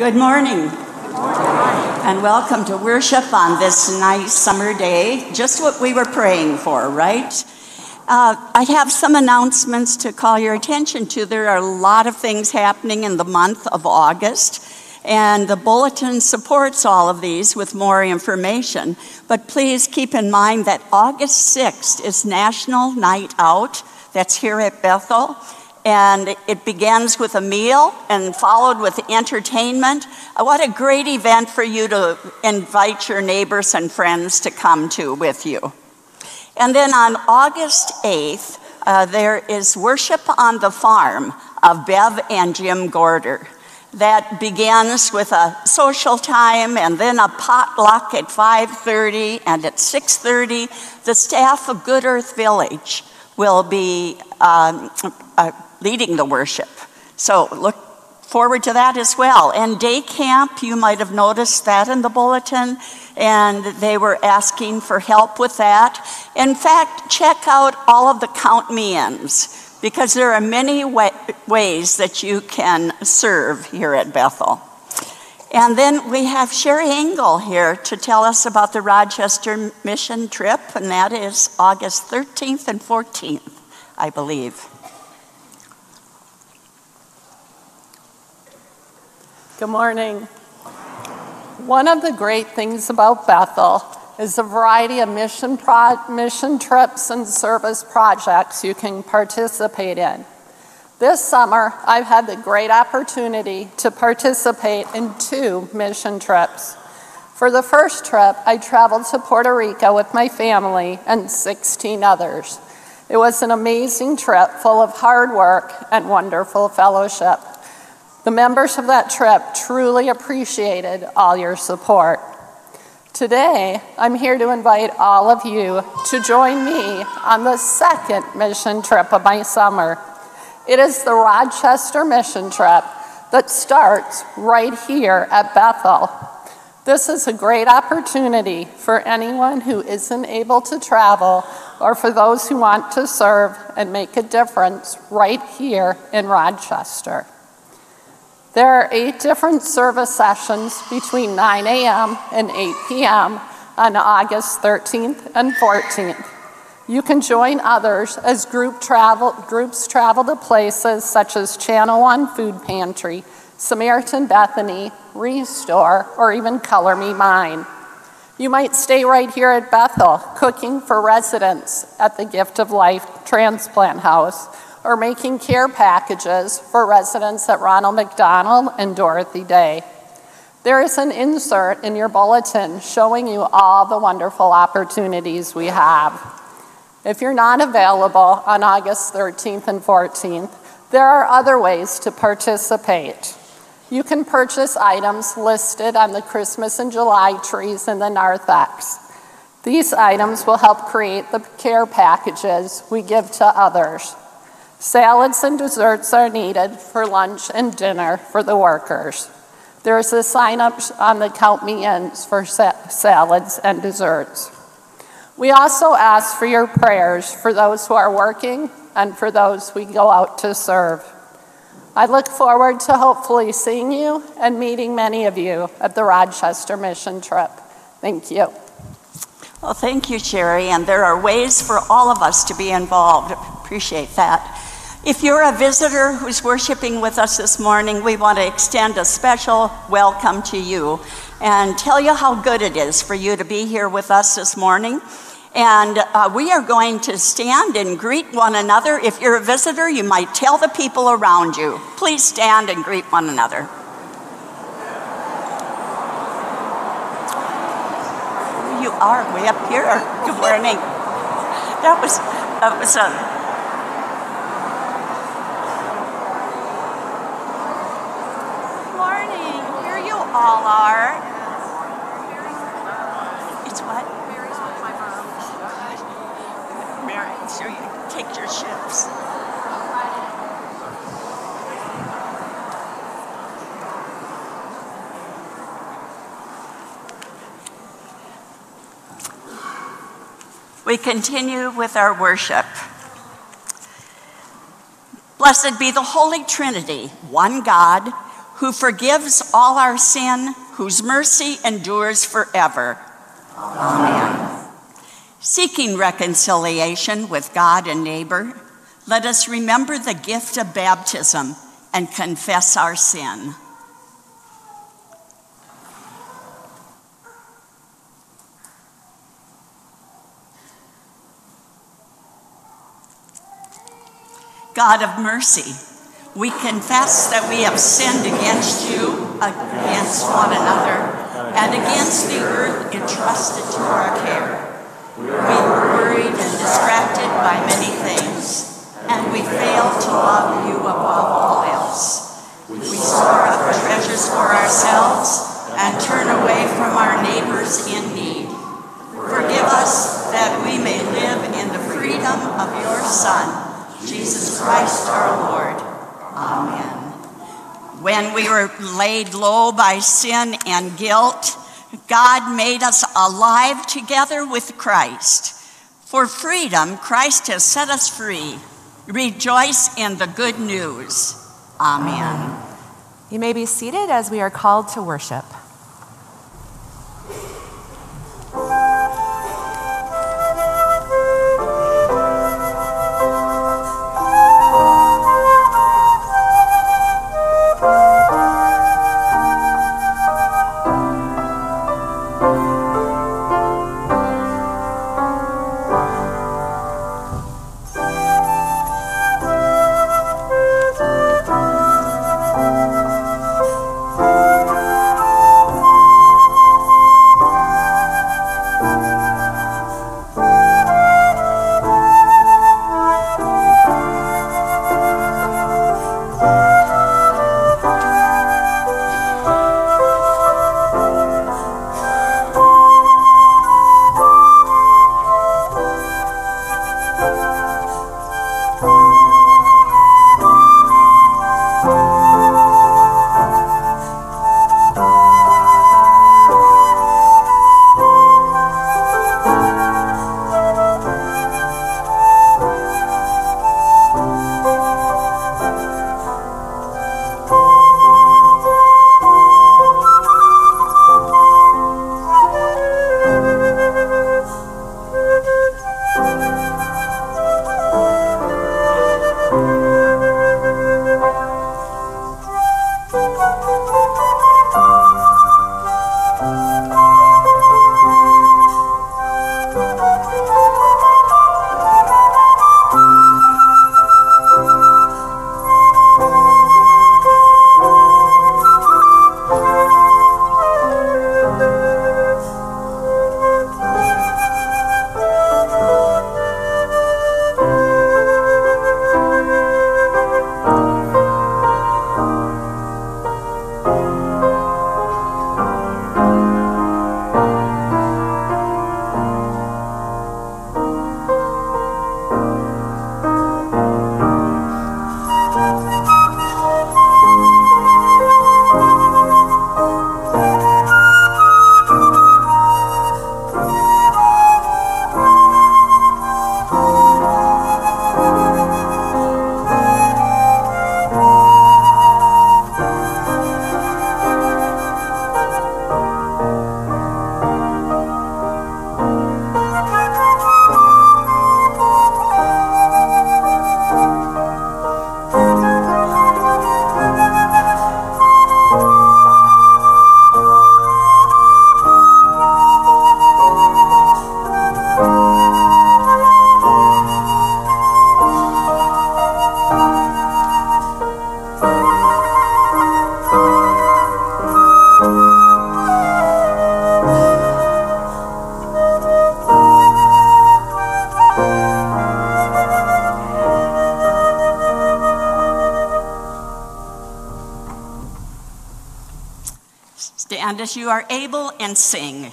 Good morning. And welcome to worship on this nice summer day. Just what we were praying for, right? Uh, I have some announcements to call your attention to. There are a lot of things happening in the month of August, and the bulletin supports all of these with more information. But please keep in mind that August 6th is National Night Out. That's here at Bethel and it begins with a meal and followed with entertainment. Uh, what a great event for you to invite your neighbors and friends to come to with you. And then on August 8th, uh, there is worship on the farm of Bev and Jim Gorder. That begins with a social time and then a potluck at 5:30 and at 6:30 the staff of Good Earth Village will be um, uh, leading the worship. So look forward to that as well. And day camp, you might have noticed that in the bulletin, and they were asking for help with that. In fact, check out all of the count me ins because there are many way- ways that you can serve here at Bethel. And then we have Sherry Engel here to tell us about the Rochester mission trip, and that is August 13th and 14th, I believe. Good morning. One of the great things about Bethel is a variety of mission, pro- mission trips and service projects you can participate in. This summer, I've had the great opportunity to participate in two mission trips. For the first trip, I traveled to Puerto Rico with my family and 16 others. It was an amazing trip full of hard work and wonderful fellowship. The members of that trip truly appreciated all your support. Today, I'm here to invite all of you to join me on the second mission trip of my summer. It is the Rochester mission trip that starts right here at Bethel. This is a great opportunity for anyone who isn't able to travel or for those who want to serve and make a difference right here in Rochester. There are eight different service sessions between 9 a.m. and 8 p.m. on August 13th and 14th. You can join others as group travel, groups travel to places such as Channel One Food Pantry, Samaritan Bethany, Restore, or even Color Me Mine. You might stay right here at Bethel, cooking for residents at the Gift of Life Transplant House or making care packages for residents at Ronald McDonald and Dorothy Day. There is an insert in your bulletin showing you all the wonderful opportunities we have. If you're not available on August 13th and 14th, there are other ways to participate. You can purchase items listed on the Christmas and July trees in the narthex. These items will help create the care packages we give to others. Salads and desserts are needed for lunch and dinner for the workers. There is a sign up on the Count Me Ins for sa- salads and desserts. We also ask for your prayers for those who are working and for those we go out to serve. I look forward to hopefully seeing you and meeting many of you at the Rochester mission trip. Thank you. Well, thank you, Sherry, and there are ways for all of us to be involved. Appreciate that. If you're a visitor who's worshiping with us this morning, we want to extend a special welcome to you and tell you how good it is for you to be here with us this morning. And uh, we are going to stand and greet one another. If you're a visitor, you might tell the people around you. Please stand and greet one another. You are way up here. Good morning. That was, that was a all are. It's what? Mary's with my mom. Mary, so you take your shifts. We continue with our worship. Blessed be the Holy Trinity, one God who forgives all our sin, whose mercy endures forever. Amen. Seeking reconciliation with God and neighbor, let us remember the gift of baptism and confess our sin. God of mercy, we confess that we have sinned against you, against one another, and against the earth entrusted to our care. We were worried and distracted by many things, and we failed to love you above all else. We store up treasures for ourselves and turn away from our neighbors in need. Forgive us that we may live in the freedom of your Son, Jesus Christ our Lord. Amen. When we were laid low by sin and guilt, God made us alive together with Christ. For freedom, Christ has set us free. Rejoice in the good news. Amen. You may be seated as we are called to worship. Stand as you are able and sing.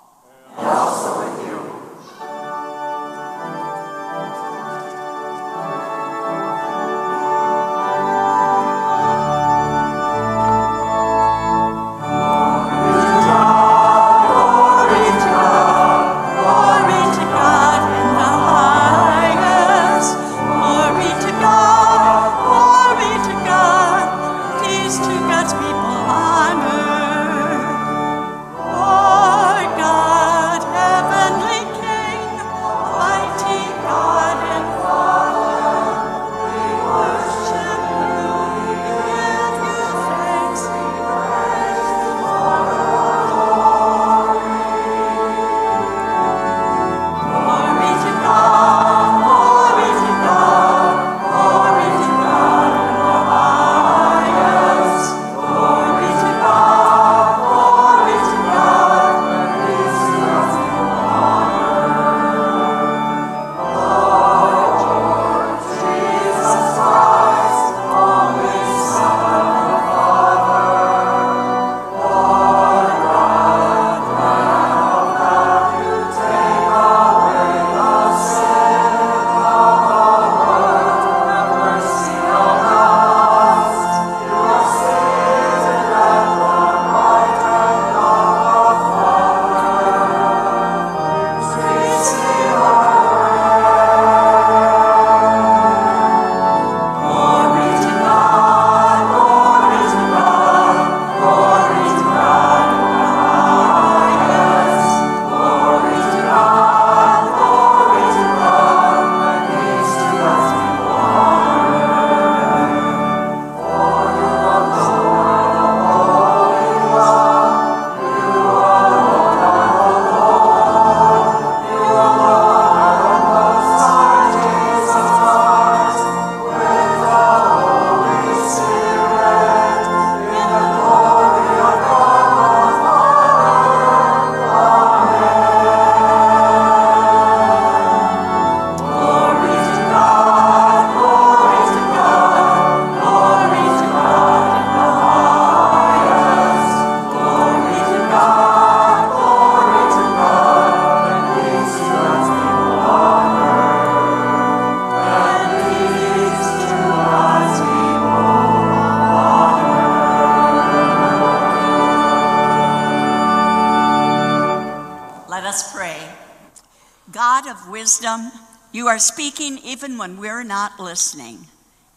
Are speaking even when we're not listening.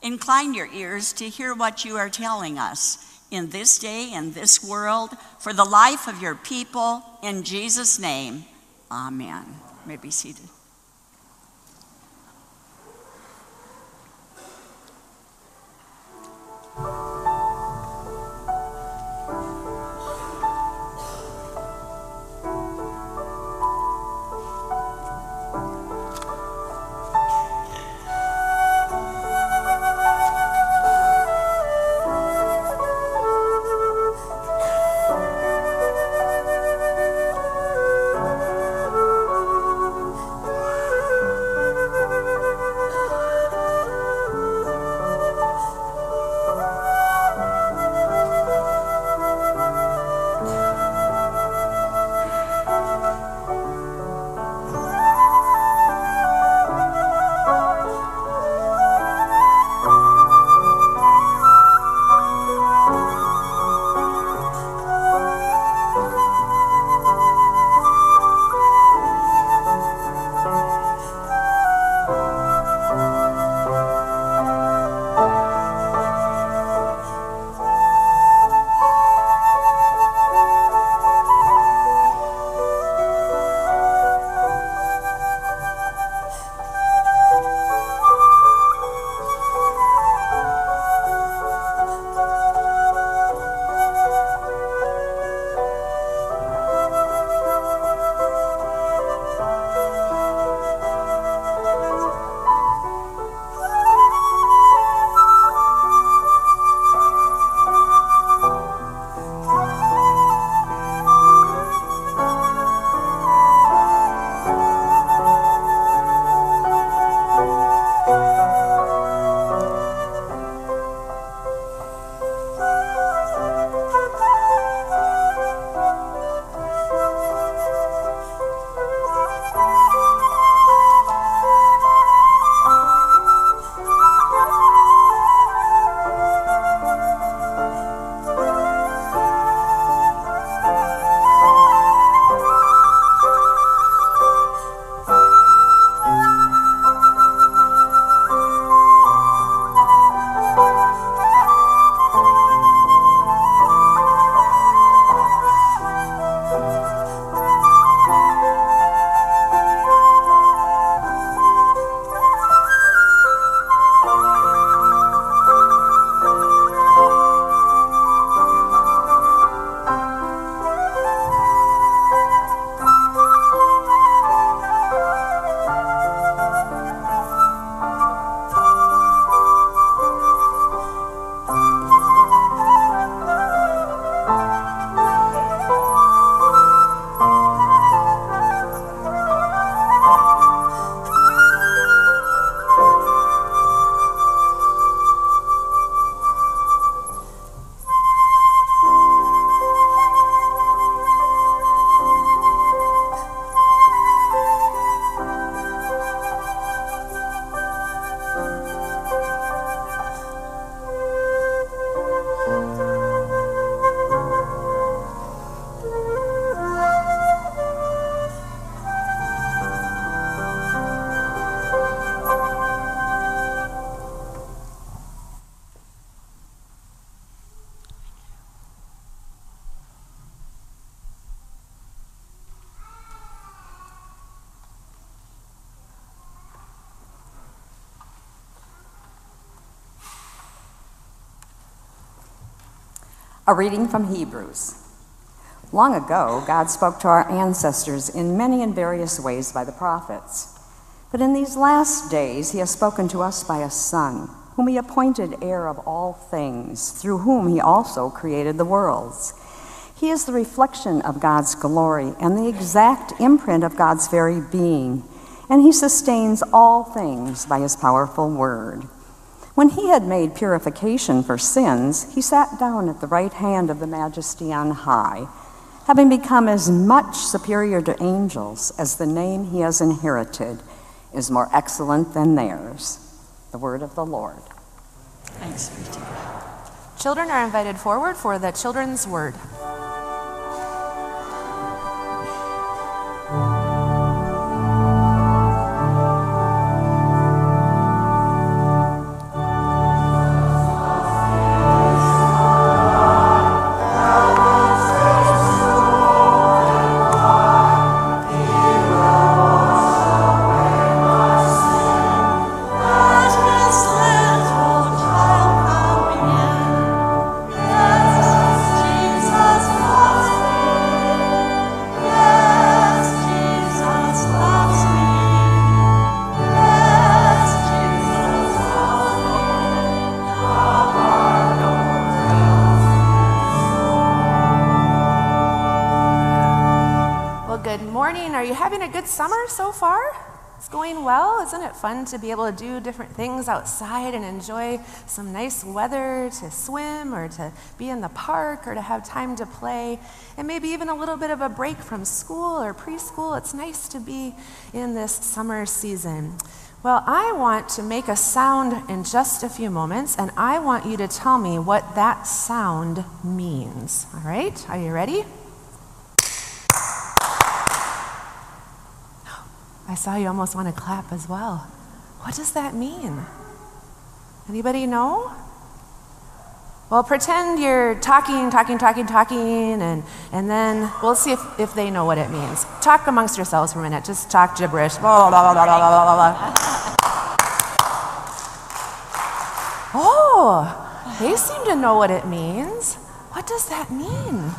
Incline your ears to hear what you are telling us in this day and this world for the life of your people. In Jesus' name, amen. You may be seated. A reading from Hebrews. Long ago, God spoke to our ancestors in many and various ways by the prophets. But in these last days, He has spoken to us by a Son, whom He appointed heir of all things, through whom He also created the worlds. He is the reflection of God's glory and the exact imprint of God's very being, and He sustains all things by His powerful word. When he had made purification for sins, he sat down at the right hand of the Majesty on high, having become as much superior to angels as the name he has inherited is more excellent than theirs. The word of the Lord. Thanks be to God. Children are invited forward for the children's word. So far? It's going well. Isn't it fun to be able to do different things outside and enjoy some nice weather to swim or to be in the park or to have time to play and maybe even a little bit of a break from school or preschool? It's nice to be in this summer season. Well, I want to make a sound in just a few moments, and I want you to tell me what that sound means. All right? Are you ready? I saw you almost want to clap as well. What does that mean? Anybody know? Well, pretend you're talking, talking, talking, talking, and, and then we'll see if, if they know what it means. Talk amongst yourselves for a minute. Just talk gibberish. Blah, blah, blah, blah, blah, blah, blah. Oh, they seem to know what it means. What does that mean?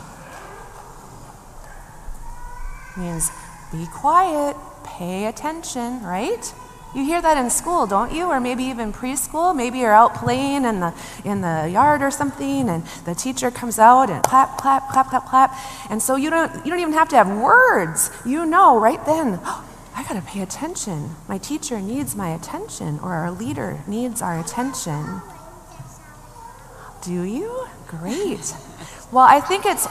It means be quiet, pay attention, right? You hear that in school, don't you? Or maybe even preschool. Maybe you're out playing in the in the yard or something, and the teacher comes out and clap, clap, clap, clap, clap. And so you don't you don't even have to have words. You know right then. "Oh, I got to pay attention. My teacher needs my attention, or our leader needs our attention. Do you? Great. Well, I think it's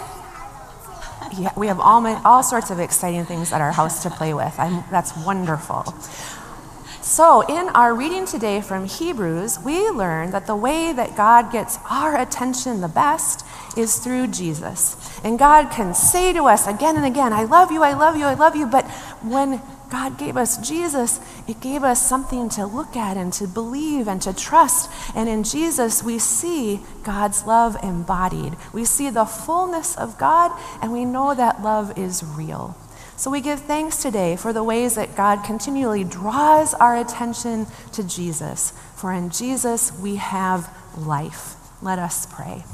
yeah, we have all, ma- all sorts of exciting things at our house to play with. I'm, that's wonderful. So, in our reading today from Hebrews, we learn that the way that God gets our attention the best is through Jesus. And God can say to us again and again, I love you, I love you, I love you. But when God gave us Jesus, it gave us something to look at and to believe and to trust. And in Jesus, we see God's love embodied. We see the fullness of God, and we know that love is real. So we give thanks today for the ways that God continually draws our attention to Jesus. For in Jesus, we have life. Let us pray.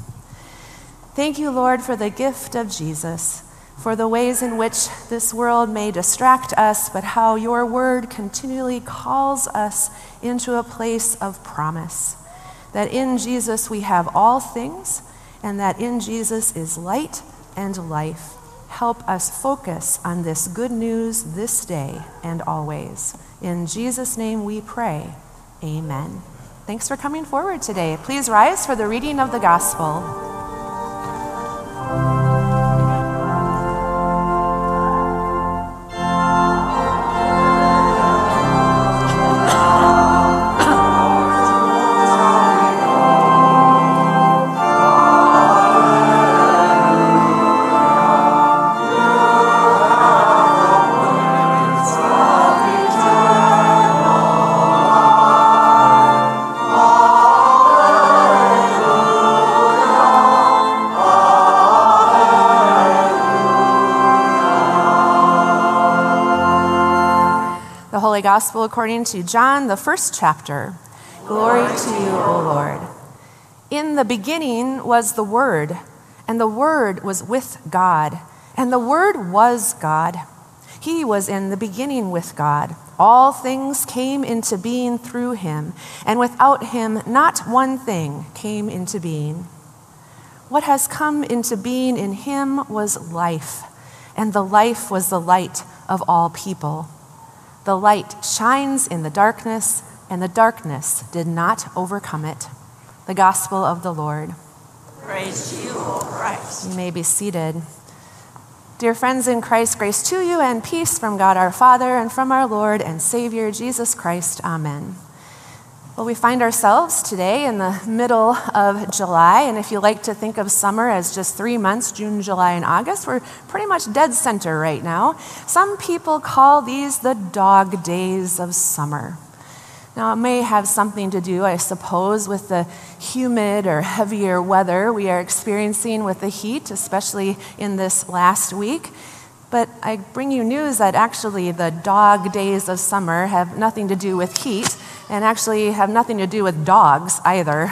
Thank you, Lord, for the gift of Jesus for the ways in which this world may distract us, but how your word continually calls us into a place of promise. That in Jesus we have all things, and that in Jesus is light and life. Help us focus on this good news this day and always. In Jesus' name we pray. Amen. Thanks for coming forward today. Please rise for the reading of the gospel. Holy Gospel according to John, the first chapter. Glory to you, O Lord. In the beginning was the Word, and the Word was with God, and the Word was God. He was in the beginning with God. All things came into being through him, and without him, not one thing came into being. What has come into being in him was life, and the life was the light of all people. The light shines in the darkness, and the darkness did not overcome it. The gospel of the Lord. Praise you, O Christ. You may be seated. Dear friends in Christ, grace to you and peace from God our Father and from our Lord and Savior Jesus Christ. Amen. Well, we find ourselves today in the middle of July, and if you like to think of summer as just three months June, July, and August we're pretty much dead center right now. Some people call these the dog days of summer. Now, it may have something to do, I suppose, with the humid or heavier weather we are experiencing with the heat, especially in this last week. But I bring you news that actually the dog days of summer have nothing to do with heat and actually have nothing to do with dogs either.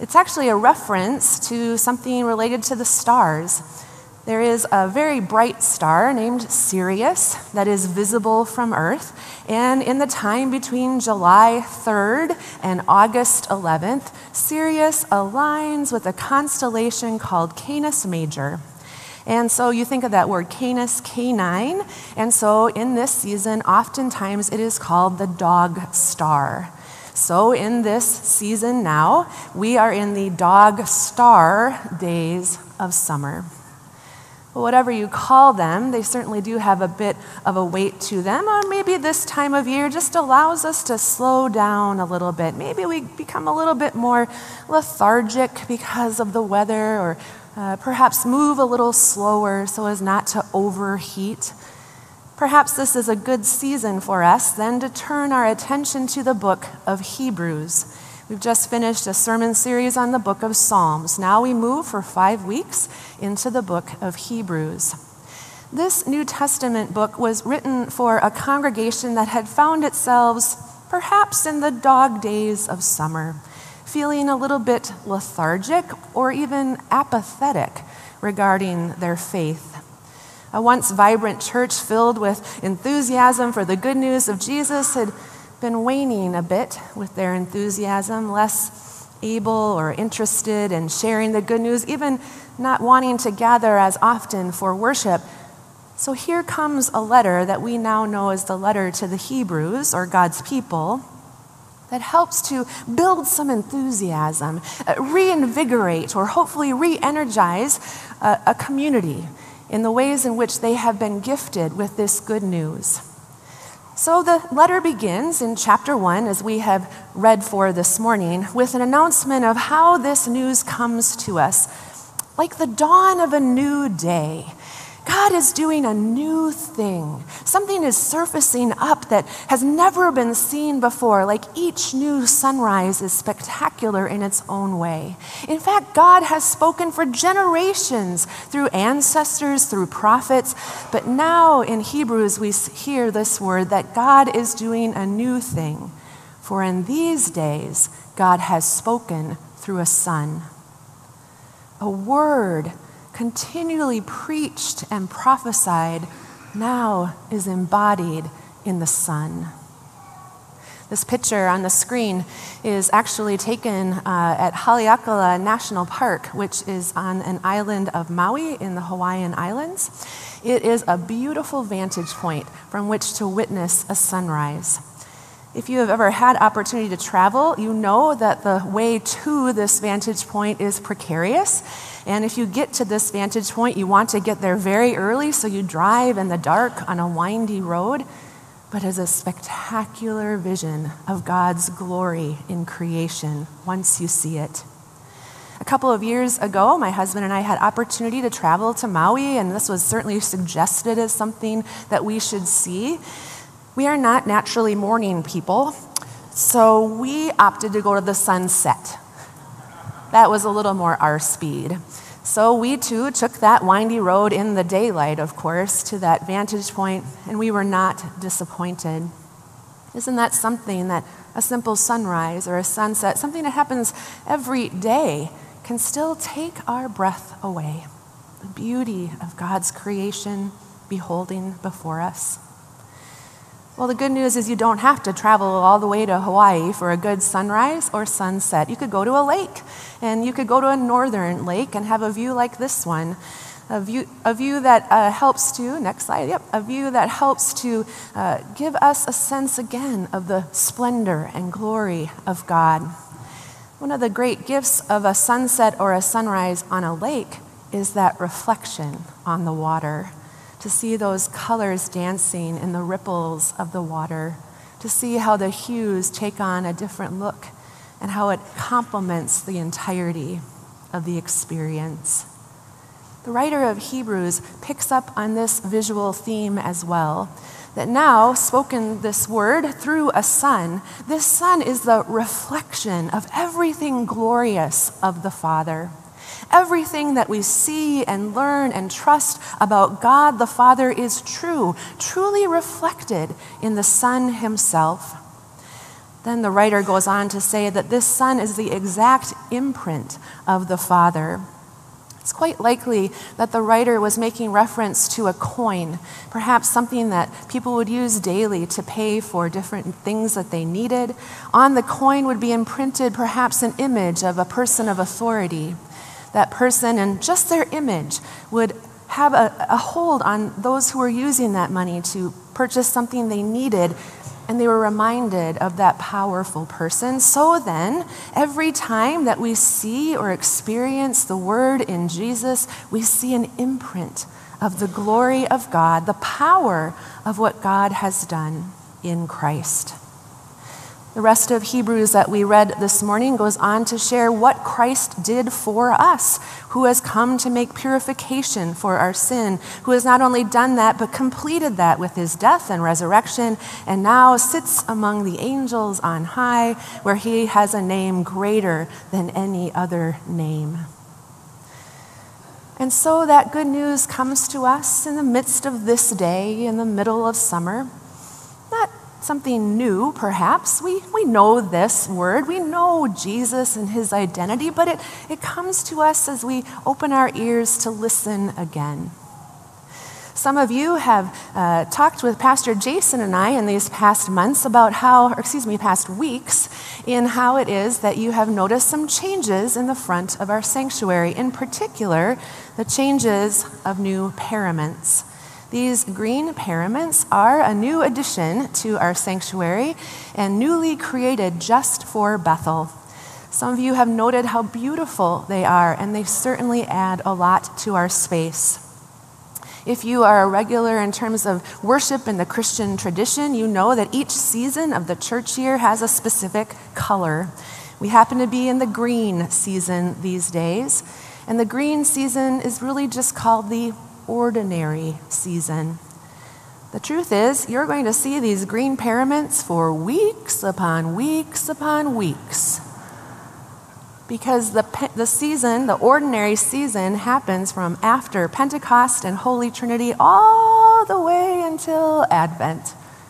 It's actually a reference to something related to the stars. There is a very bright star named Sirius that is visible from Earth. And in the time between July 3rd and August 11th, Sirius aligns with a constellation called Canis Major. And so you think of that word Canis, K9. And so in this season, oftentimes it is called the dog star. So in this season now, we are in the dog star days of summer. Whatever you call them, they certainly do have a bit of a weight to them. Or maybe this time of year just allows us to slow down a little bit. Maybe we become a little bit more lethargic because of the weather, or uh, perhaps move a little slower so as not to overheat. Perhaps this is a good season for us then to turn our attention to the book of Hebrews. We've just finished a sermon series on the book of Psalms. Now we move for five weeks into the book of Hebrews. This New Testament book was written for a congregation that had found itself perhaps in the dog days of summer, feeling a little bit lethargic or even apathetic regarding their faith. A once vibrant church filled with enthusiasm for the good news of Jesus had been waning a bit with their enthusiasm, less able or interested in sharing the good news, even not wanting to gather as often for worship. So here comes a letter that we now know as the letter to the Hebrews, or God's people, that helps to build some enthusiasm, uh, reinvigorate, or hopefully re energize a, a community in the ways in which they have been gifted with this good news. So the letter begins in chapter 1, as we have read for this morning, with an announcement of how this news comes to us like the dawn of a new day. God is doing a new thing. Something is surfacing up that has never been seen before. Like each new sunrise is spectacular in its own way. In fact, God has spoken for generations through ancestors, through prophets. But now in Hebrews, we hear this word that God is doing a new thing. For in these days, God has spoken through a son. A word continually preached and prophesied, now is embodied in the Son. This picture on the screen is actually taken uh, at Haleakala National Park, which is on an island of Maui in the Hawaiian Islands. It is a beautiful vantage point from which to witness a sunrise. If you have ever had opportunity to travel, you know that the way to this vantage point is precarious. And if you get to this vantage point, you want to get there very early, so you drive in the dark on a windy road. But as a spectacular vision of God's glory in creation once you see it. A couple of years ago, my husband and I had opportunity to travel to Maui, and this was certainly suggested as something that we should see. We are not naturally morning people, so we opted to go to the sunset. That was a little more our speed. So we too took that windy road in the daylight, of course, to that vantage point, and we were not disappointed. Isn't that something that a simple sunrise or a sunset, something that happens every day, can still take our breath away. The beauty of God's creation beholding before us. Well, the good news is you don't have to travel all the way to Hawaii for a good sunrise or sunset. You could go to a lake, and you could go to a northern lake and have a view like this one. A view, a view that uh, helps to, next slide, yep, a view that helps to uh, give us a sense again of the splendor and glory of God. One of the great gifts of a sunset or a sunrise on a lake is that reflection on the water to see those colors dancing in the ripples of the water, to see how the hues take on a different look and how it complements the entirety of the experience. The writer of Hebrews picks up on this visual theme as well. That now, spoken this word through a son, this son is the reflection of everything glorious of the Father. Everything that we see and learn and trust about God the Father is true, truly reflected in the Son himself. Then the writer goes on to say that this Son is the exact imprint of the Father. It's quite likely that the writer was making reference to a coin, perhaps something that people would use daily to pay for different things that they needed. On the coin would be imprinted perhaps an image of a person of authority that person and just their image would have a, a, hold on those who were using that money to purchase something they needed, and they were reminded of that powerful person. So then, every time that we see or experience the word in Jesus, we see an imprint of the glory of God, the power of what God has done in Christ. The rest of Hebrews that we read this morning goes on to share what Christ did for us, who has come to make purification for our sin, who has not only done that, but completed that with his death and resurrection, and now sits among the angels on high, where he has a name greater than any other name. And so that good news comes to us in the midst of this day, in the middle of summer. Something new, perhaps. We, we know this word, we know Jesus and his identity, but it, it comes to us as we open our ears to listen again. Some of you have uh, talked with Pastor Jason and I in these past months about how, excuse me, past weeks, in how it is that you have noticed some changes in the front of our sanctuary, in particular, the changes of new paraments. These green paraments are a new addition to our sanctuary and newly created just for Bethel. Some of you have noted how beautiful they are, and they certainly add a lot to our space. If you are a regular in terms of worship in the Christian tradition, you know that each season of the church year has a specific color. We happen to be in the green season these days, and the green season is really just called the ordinary season. The truth is, you're going to see these green paraments for weeks upon weeks upon weeks. Because the, the season, the ordinary season, happens from after Pentecost and Holy Trinity all the way until Advent,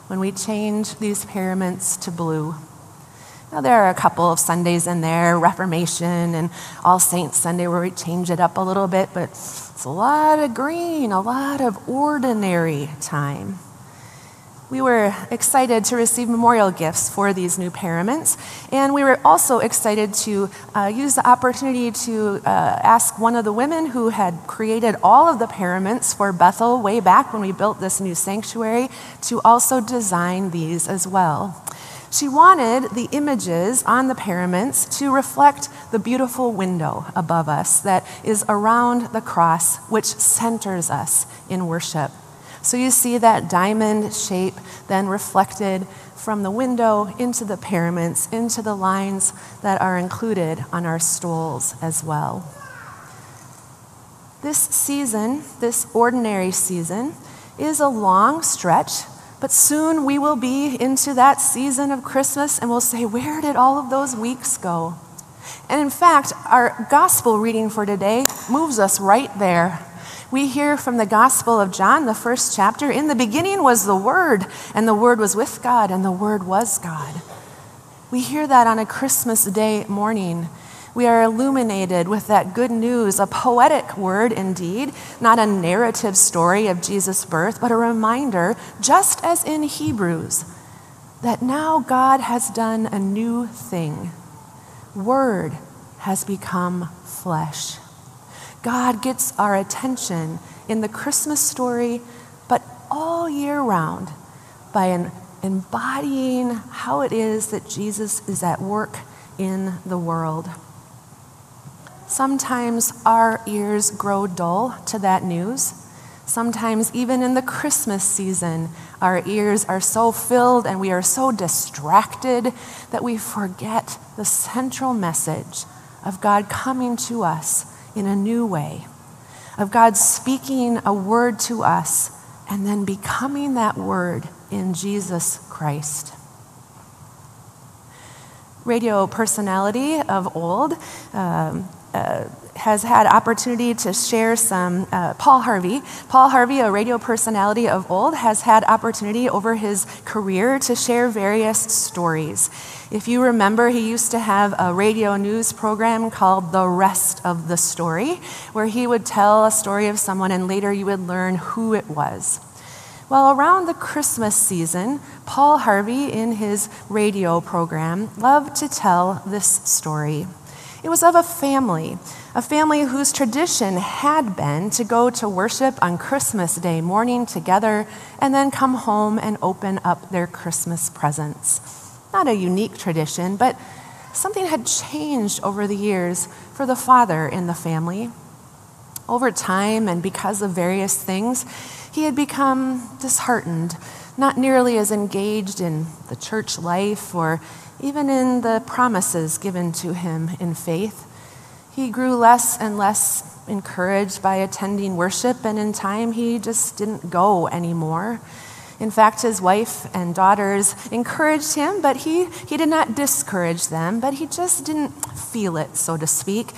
when we change these paraments to blue. Now, there are a couple of Sundays in there, Reformation and All Saints Sunday, where we change it up a little bit, but it's a lot of green, a lot of ordinary time. We were excited to receive memorial gifts for these new paraments, and we were also excited to uh, use the opportunity to uh, ask one of the women who had created all of the paraments for Bethel way back when we built this new sanctuary to also design these as well. She wanted the images on the paraments to reflect the beautiful window above us that is around the cross, which centers us in worship. So you see that diamond shape then reflected from the window into the paraments, into the lines that are included on our stoles as well. This season, this ordinary season, is a long stretch but soon we will be into that season of Christmas and we'll say, Where did all of those weeks go? And in fact, our gospel reading for today moves us right there. We hear from the Gospel of John, the first chapter In the beginning was the Word, and the Word was with God, and the Word was God. We hear that on a Christmas Day morning. We are illuminated with that good news, a poetic word indeed, not a narrative story of Jesus' birth, but a reminder, just as in Hebrews, that now God has done a new thing. Word has become flesh. God gets our attention in the Christmas story, but all year round by embodying how it is that Jesus is at work in the world. Sometimes our ears grow dull to that news. Sometimes, even in the Christmas season, our ears are so filled and we are so distracted that we forget the central message of God coming to us in a new way, of God speaking a word to us and then becoming that word in Jesus Christ. Radio personality of old um, uh, has had opportunity to share some uh, paul harvey. Paul harvey a radio personality of old has had opportunity over his career to share various stories. If you remember he used to have a radio news program called the rest of the story where he would tell a story of someone and later you would learn who it was. Well, around the Christmas season, Paul Harvey, in his radio program, loved to tell this story. It was of a family, a family whose tradition had been to go to worship on Christmas Day morning together and then come home and open up their Christmas presents. Not a unique tradition, but something had changed over the years for the father in the family. Over time, and because of various things, he had become disheartened, not nearly as engaged in the church life or even in the promises given to him in faith. He grew less and less encouraged by attending worship, and in time, he just didn't go anymore. In fact, his wife and daughters encouraged him, but he, he did not discourage them, but he just didn't feel it, so to speak.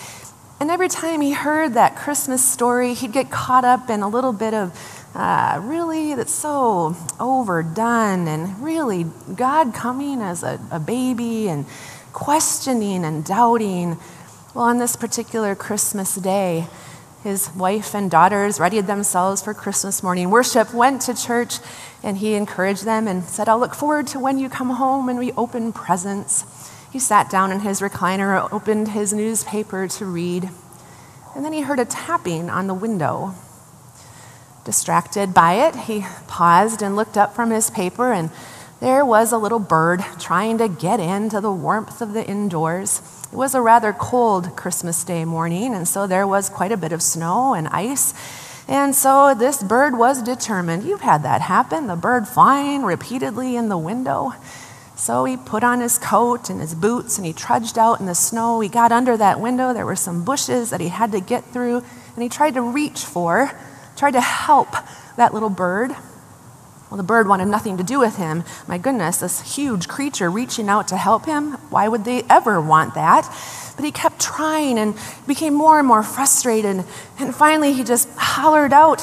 And every time he heard that Christmas story, he'd get caught up in a little bit of uh, really, that's so overdone, and really, God coming as a, a baby and questioning and doubting. Well, on this particular Christmas day, his wife and daughters readied themselves for Christmas morning worship, went to church, and he encouraged them and said, I'll look forward to when you come home and we open presents. He sat down in his recliner, opened his newspaper to read, and then he heard a tapping on the window. Distracted by it, he paused and looked up from his paper, and there was a little bird trying to get into the warmth of the indoors. It was a rather cold Christmas Day morning, and so there was quite a bit of snow and ice. And so this bird was determined. You've had that happen, the bird flying repeatedly in the window. So he put on his coat and his boots and he trudged out in the snow. He got under that window. There were some bushes that he had to get through, and he tried to reach for tried to help that little bird. Well, the bird wanted nothing to do with him. My goodness, this huge creature reaching out to help him, why would they ever want that? But he kept trying and became more and more frustrated. And finally, he just hollered out,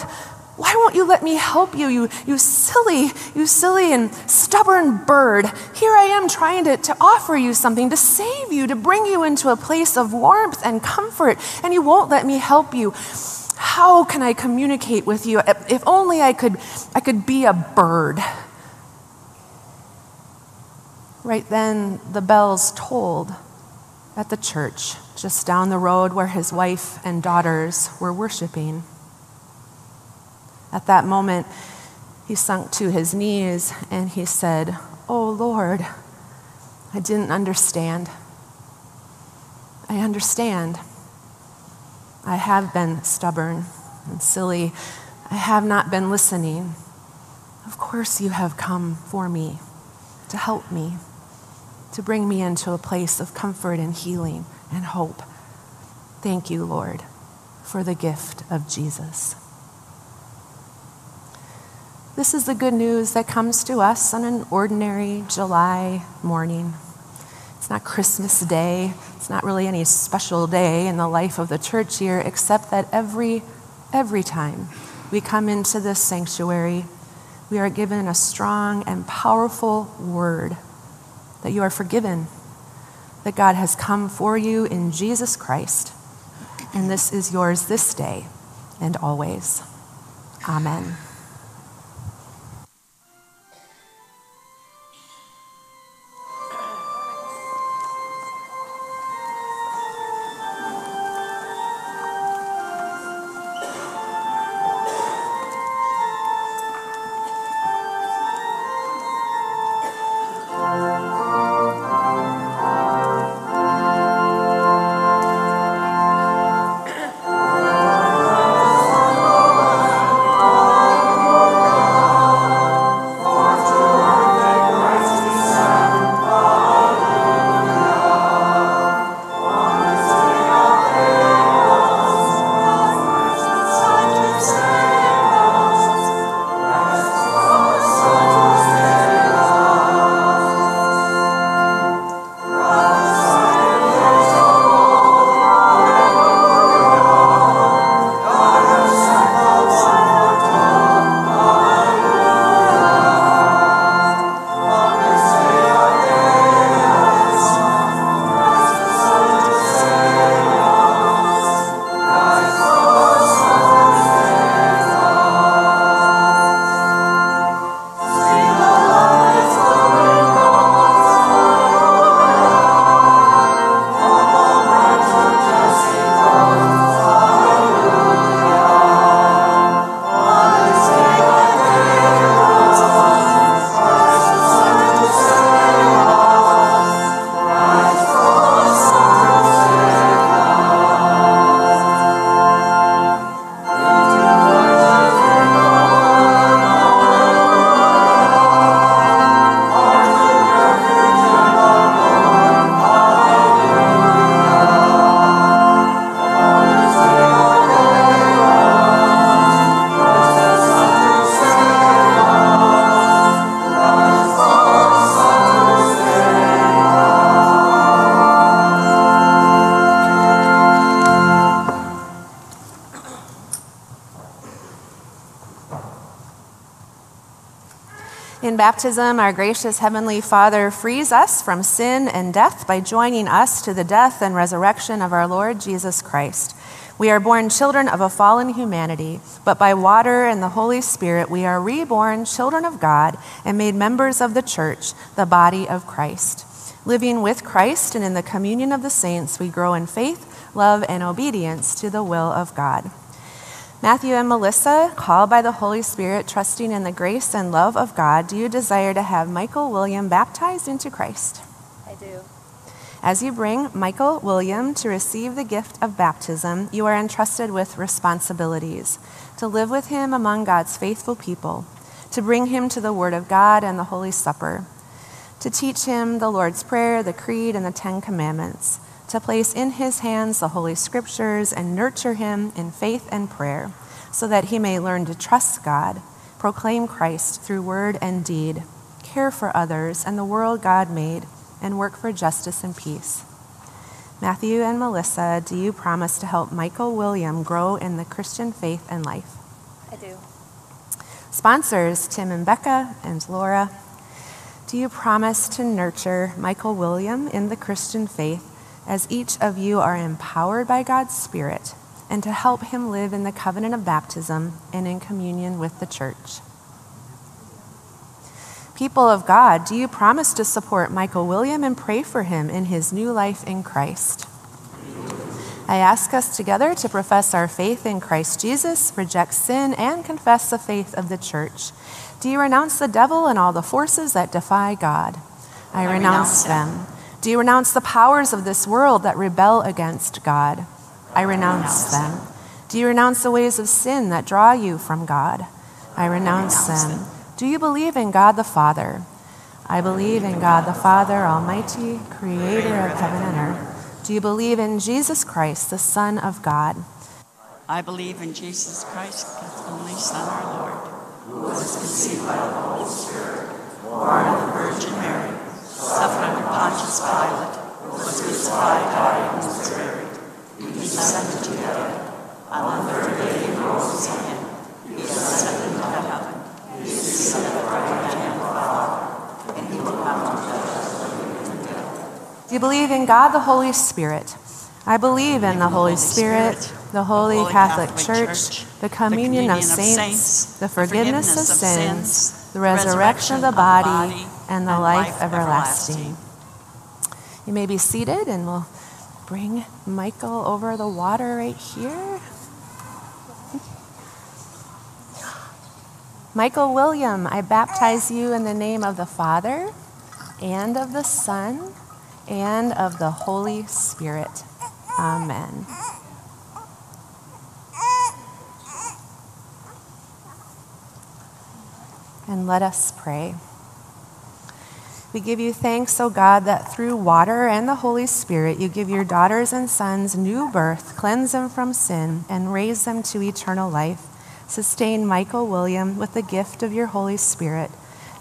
Why won't you let me help you, you, you silly, you silly and stubborn bird? Here I am trying to, to offer you something, to save you, to bring you into a place of warmth and comfort, and you won't let me help you. How can I communicate with you? If only I could, I could be a bird. Right then, the bells tolled at the church just down the road where his wife and daughters were worshiping. At that moment, he sunk to his knees and he said, Oh Lord, I didn't understand. I understand. I have been stubborn and silly. I have not been listening. Of course, you have come for me to help me, to bring me into a place of comfort and healing and hope. Thank you, Lord, for the gift of Jesus. This is the good news that comes to us on an ordinary July morning. It's not Christmas Day. Not really any special day in the life of the church year, except that every, every time we come into this sanctuary, we are given a strong and powerful word that you are forgiven, that God has come for you in Jesus Christ, and this is yours this day and always. Amen. Baptism, our gracious Heavenly Father frees us from sin and death by joining us to the death and resurrection of our Lord Jesus Christ. We are born children of a fallen humanity, but by water and the Holy Spirit, we are reborn children of God and made members of the church, the body of Christ. Living with Christ and in the communion of the saints, we grow in faith, love, and obedience to the will of God. Matthew and Melissa, called by the Holy Spirit, trusting in the grace and love of God, do you desire to have Michael William baptized into Christ? I do. As you bring Michael William to receive the gift of baptism, you are entrusted with responsibilities to live with him among God's faithful people, to bring him to the Word of God and the Holy Supper, to teach him the Lord's Prayer, the Creed, and the Ten Commandments to place in his hands the Holy Scriptures and nurture him in faith and prayer, so that he may learn to trust God, proclaim Christ through word and deed, care for others and the world God made, and work for justice and peace. Matthew and Melissa, do you promise to help Michael William grow in the Christian faith and life? I do. Sponsors Tim and Becca and Laura, do you promise to nurture Michael William in the Christian faith as each of you are empowered by God's Spirit and to help him live in the covenant of baptism and in communion with the church. People of God, do you promise to support Michael William and pray for him in his new life in Christ? I ask us together to profess our faith in Christ Jesus, reject sin, and confess the faith of the church. Do you renounce the devil and all the forces that defy God? I, I renounce, renounce them. Do you renounce the powers of this world that rebel against God? I renounce them. Do you renounce the ways of sin that draw you from God? I renounce them. Do you believe in God the Father? I believe in God the Father Almighty, creator of heaven and earth. Do you believe in Jesus Christ, the Son of God? I believe in Jesus Christ, the only Son, our Lord, who was conceived by the Holy Spirit, born of the Virgin Mary suffered under Pontius Pilate, was crucified, died, and was buried. He descended to heaven. On the third day he rose again. He ascended into heaven. He is seated at the right hand of the Father, and he will come to judge the living and the dead. Do you believe in God the Holy Spirit? I believe in the Holy Spirit, the Holy Catholic Church, the communion of saints, the forgiveness of sins, the resurrection of the body, and the life everlasting. You may be seated, and we'll bring Michael over the water right here. Michael William, I baptize you in the name of the Father, and of the Son, and of the Holy Spirit. Amen. And let us pray. We give you thanks, O God, that through water and the Holy Spirit you give your daughters and sons new birth, cleanse them from sin, and raise them to eternal life. Sustain Michael William with the gift of your Holy Spirit,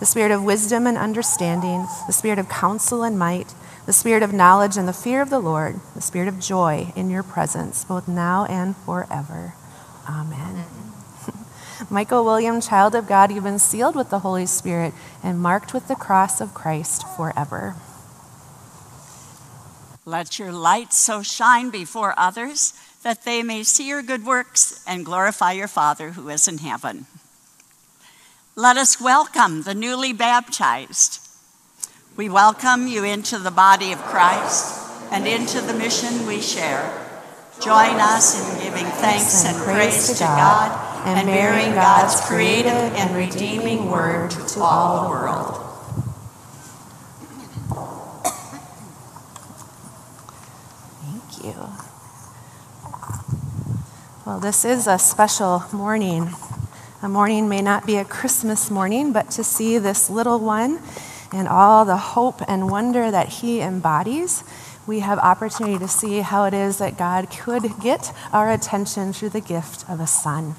the spirit of wisdom and understanding, the spirit of counsel and might, the spirit of knowledge and the fear of the Lord, the spirit of joy in your presence, both now and forever. Amen. Michael William, child of God, you've been sealed with the Holy Spirit and marked with the cross of Christ forever. Let your light so shine before others that they may see your good works and glorify your Father who is in heaven. Let us welcome the newly baptized. We welcome you into the body of Christ and into the mission we share. Join us in giving thanks and praise to God and bearing God's creative and redeeming word to all the world. Thank you. Well, this is a special morning. A morning may not be a Christmas morning, but to see this little one and all the hope and wonder that he embodies, we have opportunity to see how it is that God could get our attention through the gift of a son.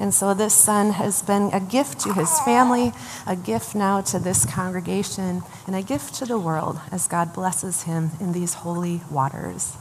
And so this son has been a gift to his family, a gift now to this congregation, and a gift to the world as God blesses him in these holy waters.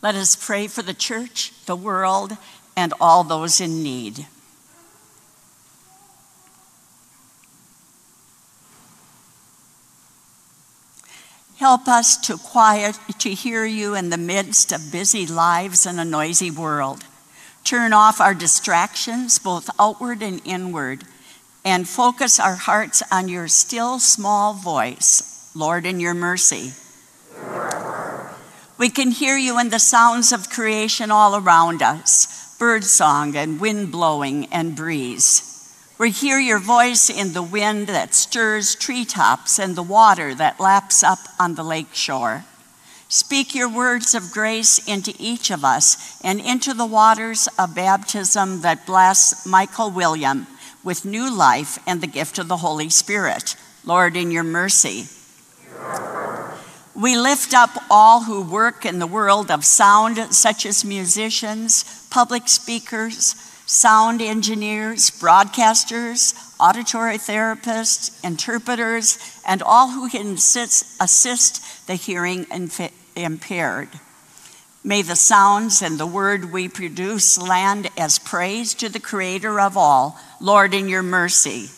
Let us pray for the church, the world, and all those in need. Help us to quiet, to hear you in the midst of busy lives and a noisy world. Turn off our distractions, both outward and inward, and focus our hearts on your still small voice, Lord, in your mercy. We can hear you in the sounds of creation all around us birdsong and wind blowing and breeze. We hear your voice in the wind that stirs treetops and the water that laps up on the lake shore. Speak your words of grace into each of us and into the waters of baptism that bless Michael William with new life and the gift of the Holy Spirit. Lord, in your mercy. We lift up all who work in the world of sound, such as musicians, public speakers, sound engineers, broadcasters, auditory therapists, interpreters, and all who can assist, assist the hearing impaired. May the sounds and the word we produce land as praise to the Creator of all, Lord, in your mercy.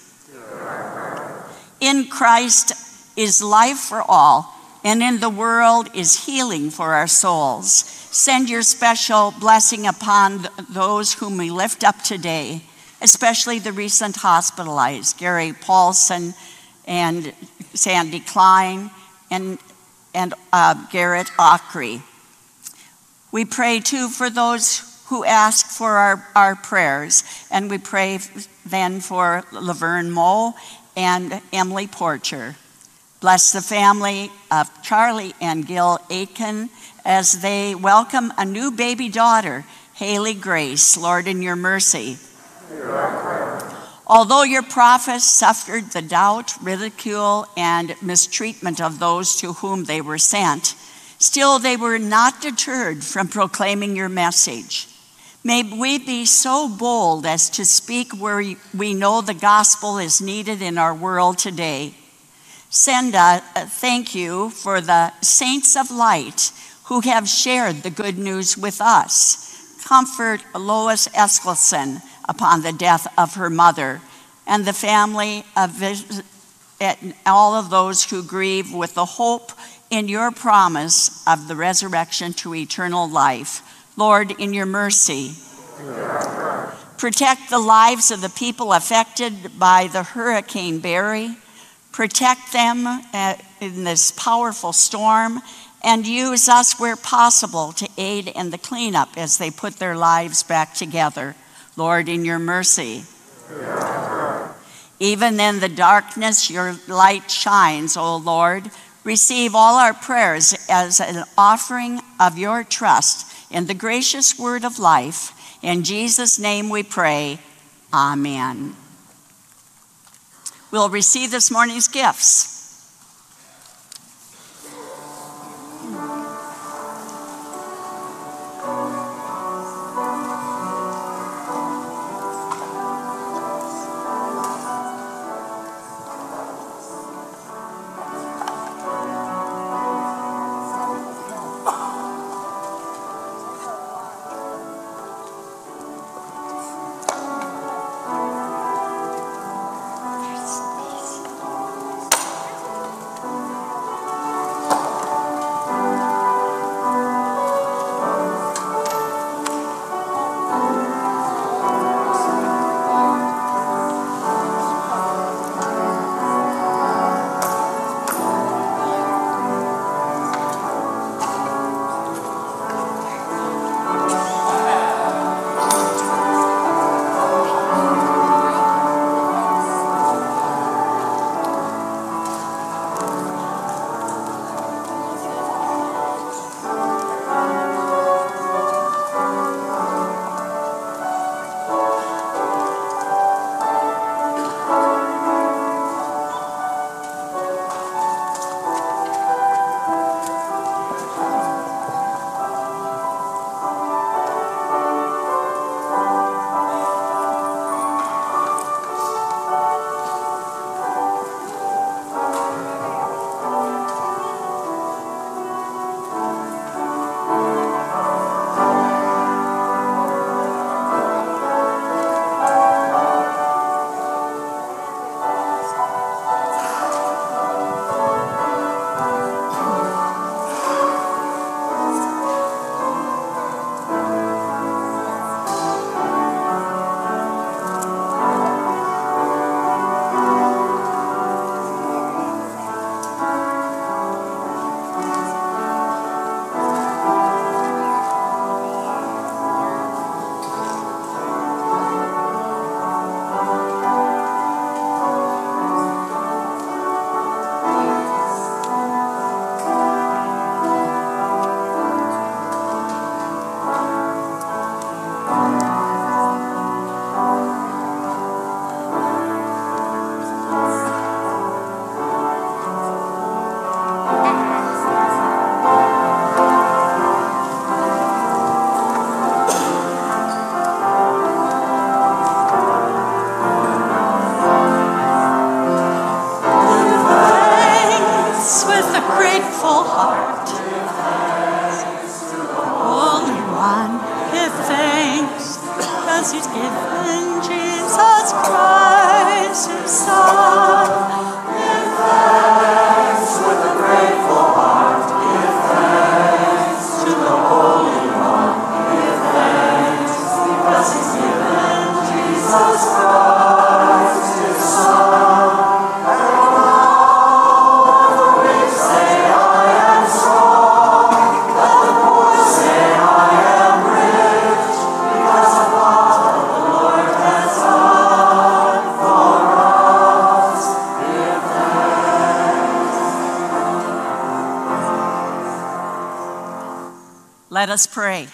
In Christ is life for all and in the world is healing for our souls. Send your special blessing upon those whom we lift up today, especially the recent hospitalized, Gary Paulson and Sandy Klein and, and uh, Garrett Ockery. We pray too for those who ask for our, our prayers. And we pray then for Laverne Moe and Emily Porcher. Bless the family of Charlie and Gil Aiken as they welcome a new baby daughter, Haley Grace. Lord, in your mercy. Although your prophets suffered the doubt, ridicule, and mistreatment of those to whom they were sent, still they were not deterred from proclaiming your message. May we be so bold as to speak where we know the gospel is needed in our world today. Send a, a thank you for the saints of light who have shared the good news with us. Comfort Lois Eskelson upon the death of her mother and the family of all of those who grieve with the hope in your promise of the resurrection to eternal life. Lord, in your mercy, protect the lives of the people affected by the Hurricane Barry. Protect them uh, in this powerful storm and use us where possible to aid in the cleanup as they put their lives back together. Lord, in your mercy. Even in the darkness, your light shines, O Lord. Receive all our prayers as an offering of your trust in the gracious word of life. In Jesus' name we pray. Amen. We'll receive this morning's gifts. Let us pray.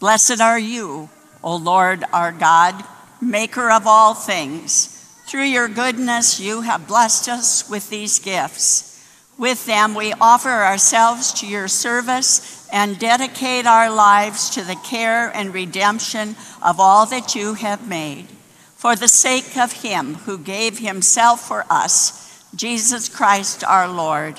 Blessed are you, O Lord our God, maker of all things. Through your goodness, you have blessed us with these gifts. With them, we offer ourselves to your service and dedicate our lives to the care and redemption of all that you have made. For the sake of him who gave himself for us, Jesus Christ our Lord.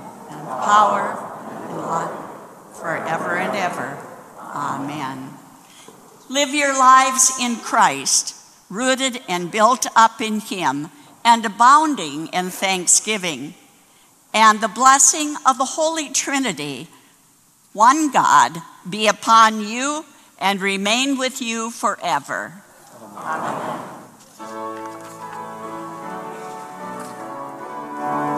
power, and love forever and ever. Amen. Live your lives in Christ, rooted and built up in Him, and abounding in thanksgiving. And the blessing of the Holy Trinity, one God, be upon you and remain with you forever. Amen. Amen.